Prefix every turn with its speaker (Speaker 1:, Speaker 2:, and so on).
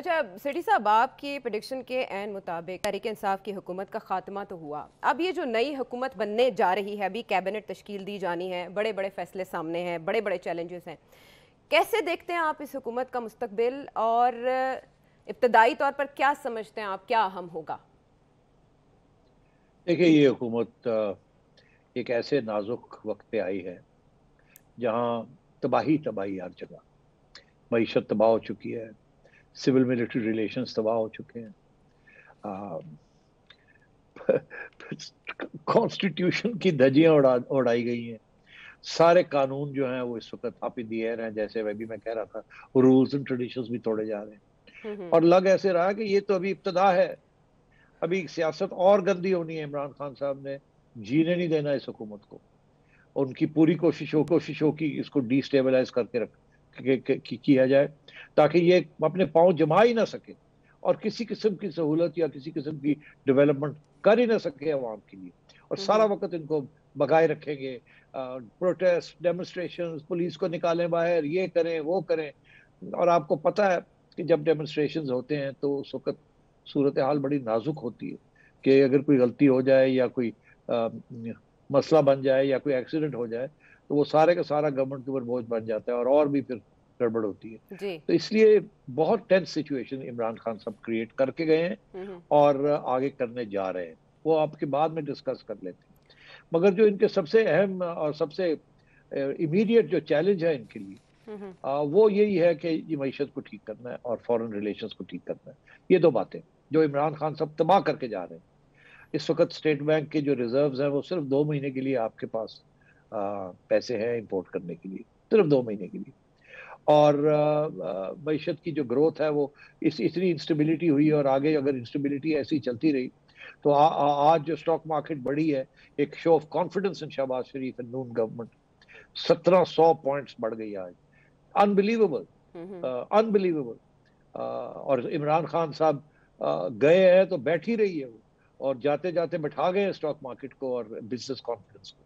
Speaker 1: अच्छा सिटी साहब, आपके प्रडिक्शन के एन मुताबिक तहरीक इंसाफ की हुकूमत का खात्मा तो हुआ। अब ये जो नई हुकूमत बनने जा रही है, अभी कैबिनेट तश्कील दी जानी है बड़े बड़े फैसले सामने हैं बड़े बड़े चैलेंजेस हैं। कैसे देखते हैं आप इस हुकूमत का मुस्तबिल और इब्तदाई तौर पर क्या समझते हैं आप, क्या अहम होगा?
Speaker 2: देखिए, ये हुकूमत एक ऐसे नाजुक वक्त पे आई है, जहाँ तबाही तबाही हर जगह मीशत तबाह हो चुकी है। सिविल मिलिट्री रिलेशन तबाह हो चुके हैं। कॉन्स्टिट्यूशन की धजियाँ उड़ा उड़ाई गई हैं। सारे कानून जो हैं वो इस वक्त आप ही दिए रहे हैं जैसे वह भी मैं कह रहा था रूल्स एंड ट्रेडिशंस भी तोड़े जा रहे हैं। हम्म, हम्म। और लग ऐसे रहा कि ये तो अभी इब्तदा है। अभी सियासत और गंदी होनी है इमरान खान साहब ने जीने नहीं देना इस हुकूमत को। उनकी पूरी कोशिश हो कोशिश हो कि इसको डिस्टेबलाइज करके रख किया जाए ताकि ये अपने पाँव जमा ही ना सके और किसी किस्म की सहूलत या किसी किस्म की डेवलपमेंट कर ही ना सके अवाम के लिए। और हम्म, सारा वक्त इनको बगाए रखेंगे प्रोटेस्ट डेमोस्ट्रेशन पुलिस को निकालें बाहर ये करें वो करें। और आपको पता है कि जब डेमोस्ट्रेशन होते हैं तो उस वक्त सूरत हाल बड़ी नाजुक होती है कि अगर कोई गलती हो जाए या कोई आ, मसला बन जाए या कोई एक्सीडेंट हो जाए तो वो सारे का सारा गवर्नमेंट के ऊपर बोझ बन जाता है और और भी फिर गड़बड़ होती है। तो इसलिए बहुत टेंस सिचुएशन इमरान खान साहब क्रिएट करके गए हैं हम्म, हम्म। और आगे करने जा रहे हैं। वो आपके बाद में डिस्कस कर लेते हैं। मगर जो इनके सबसे अहम और सबसे इमीडिएट जो चैलेंज है इनके लिए आ, वो यही है कि ये मीशत को ठीक करना है और फॉरेन रिलेशंस को ठीक करना है। ये दो बातें जो इमरान खान सब तबाह करके जा रहे हैं। इस वक्त स्टेट बैंक के जो रिजर्व्स हैं वो सिर्फ़ दो महीने के लिए आपके पास पैसे हैं इंपोर्ट करने के लिए सिर्फ़ दो महीने के लिए। और मीशत की जो ग्रोथ है वो इस इतनी इंस्टेबिलिटी हुई और आगे अगर इंस्टेबिलिटी ऐसी चलती रही तो आ, आ, आज जो स्टॉक मार्केट बढ़ी है एक show of confidence in Shahbaz Sharif and Noon government सत्रह सौ पॉइंट्स बढ़ गई आज। अनबिलीवेबल अनबिलीवेबल और इमरान खान साहब गए हैं तो बैठ ही रही है वो और जाते जाते बैठा गए स्टॉक मार्केट को और बिज़नेस कॉन्फिडेंस को।